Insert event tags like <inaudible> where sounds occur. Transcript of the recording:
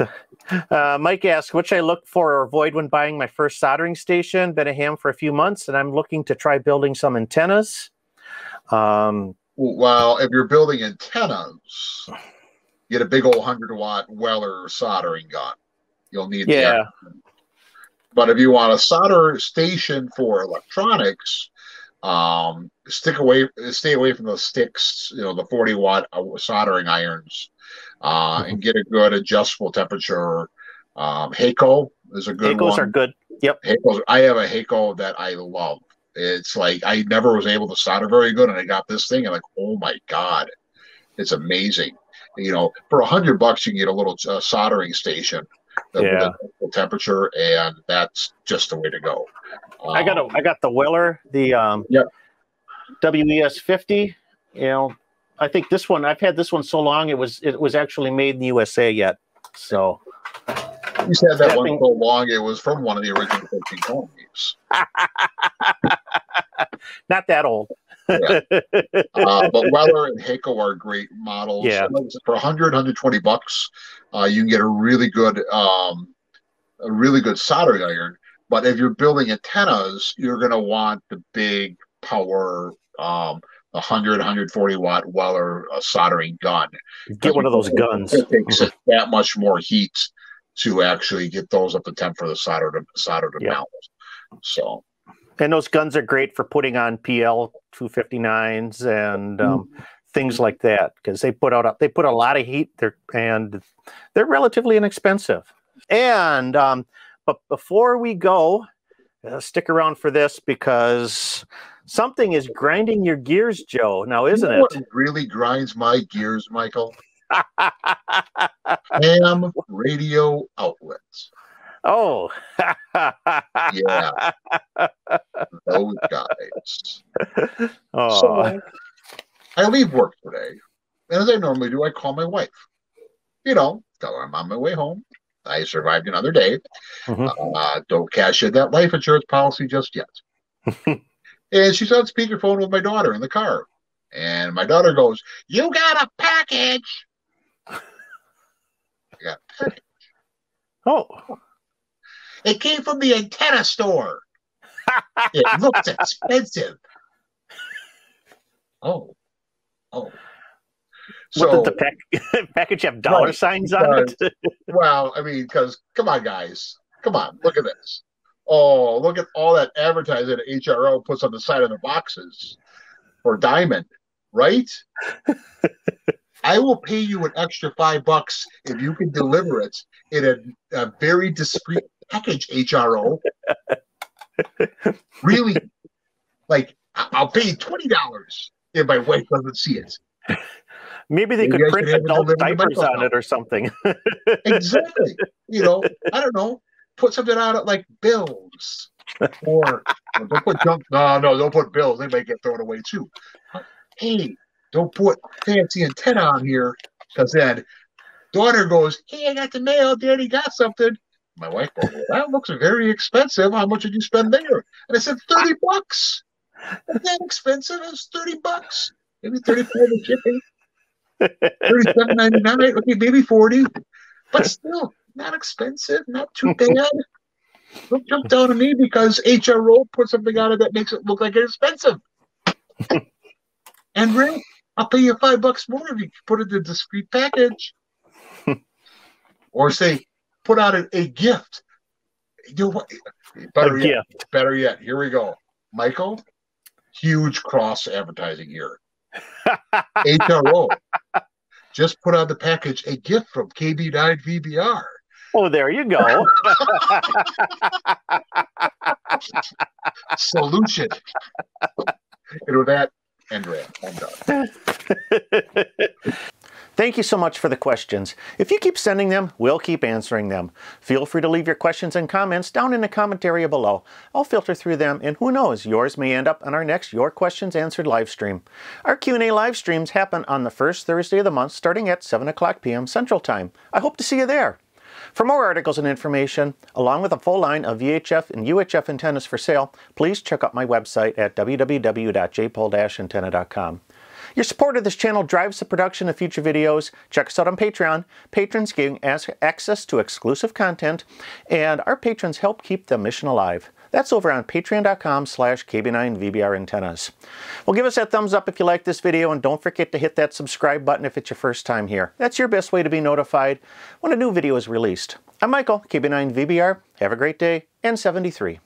<laughs> Uh, Mike asks, what should I look for or avoid when buying my first soldering station? Been a ham for a few months, and I'm looking to try building some antennas. Um, well, if you're building antennas, get a big old 100 watt Weller soldering gun. You'll need yeah. But if you want a solder station for electronics, um, stick away, stay away from the sticks. You know, the 40 watt uh, soldering irons, uh, mm-hmm. and get a good adjustable temperature. Um, Hakko is a good Hakkos one. are good. Yep. Hakkos, I have a Hakko that I love. It's like I never was able to solder very good, and I got this thing, and like, oh my god, it's amazing. You know, for a hundred bucks, you can get a little uh, soldering station yeah. the temperature, and that's just the way to go. Um, I got a, I got the Weller, the um, yep. WES fifty. You know, I think this one I've had this one so long it was it was actually made in the USA yet. So you said that one so long it was from one of the original 13 colonies. <laughs> Not that old. Yeah. <laughs> uh, but Weller and Hakko are great models. Yeah. For 100, 120 bucks, uh, you can get a really good, um, a really good soldering iron. But if you're building antennas, you're going to want the big power, um, 100, 140 watt Weller uh, soldering gun. Get one of those guns. It takes that much more heat to actually get those up to temp for the solder to solder to mount. So and those guns are great for putting on PL 259s and um, mm. things like that because they put out a, they put a lot of heat there and they're relatively inexpensive. And um, but before we go, uh, stick around for this because something is grinding your gears, Joe. Now, isn't you know it? really grinds my gears, Michael. <laughs> Ham radio outlets. Oh, yeah, <laughs> those guys. Oh. So I leave work today, and as I normally do, I call my wife. You know, tell her I'm on my way home. I survived another day. Mm-hmm. Uh, don't cash in that life insurance policy just yet. <laughs> and she's on speakerphone with my daughter in the car. And my daughter goes, You got a package. <laughs> I got a package. Oh. It came from the antenna store. it looks expensive. Oh. Oh. So, what did the pack- <laughs> package have dollar right, signs on it? <laughs> well, I mean, because come on, guys, come on, look at this. Oh, look at all that advertising that HRO puts on the side of the boxes for Diamond, right? <laughs> I will pay you an extra five bucks if you can deliver it in a, a very discreet package, HRO. <laughs> really, like, I'll pay you twenty dollars if my wife doesn't see it. Maybe they Maybe could print adult diapers on it or something. exactly. You know, I don't know. Put something on it like bills. Or, don't put junk. No, no, don't put bills. They may get thrown away too. Hey, don't put fancy antenna on here because then daughter goes, Hey, I got the mail. Daddy got something. My wife goes, well, That looks very expensive. How much did you spend there? And I said, 30 bucks. That's that expensive. It was 30 bucks. Maybe 34 for shipping. Thirty-seven ninety-nine. Okay, maybe forty, but still not expensive, not too <laughs> bad. Don't jump down to me because HRO put something on it that makes it look like it's expensive. <laughs> and Ray, I'll pay you five bucks more if you put it in a discreet package. Or say, put out a, a gift. You know Better a yet, gift. better yet, here we go. Michael, huge cross advertising here. <laughs> HRO just put on the package a gift from KB9 VBR. Oh, there you go. <laughs> Solution. and with that, Andrea, I'm done. Thank you so much for the questions. If you keep sending them, we'll keep answering them. Feel free to leave your questions and comments down in the comment area below. I'll filter through them, and who knows, yours may end up on our next Your Questions Answered live stream. Our Q&A live streams happen on the first Thursday of the month, starting at 7 o'clock p.m. Central Time. I hope to see you there. For more articles and information, along with a full line of VHF and UHF antennas for sale, please check out my website at www.jpole-antenna.com. Your support of this channel drives the production of future videos. Check us out on Patreon. Patrons gain access to exclusive content, and our patrons help keep the mission alive. That's over on patreon.com slash KB9VBR antennas. Well, give us that thumbs up if you like this video, and don't forget to hit that subscribe button if it's your first time here. That's your best way to be notified when a new video is released. I'm Michael, KB9VBR. Have a great day, and 73.